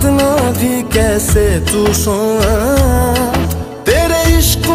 इतना भी कैसे तू सोना? तेरे इश्क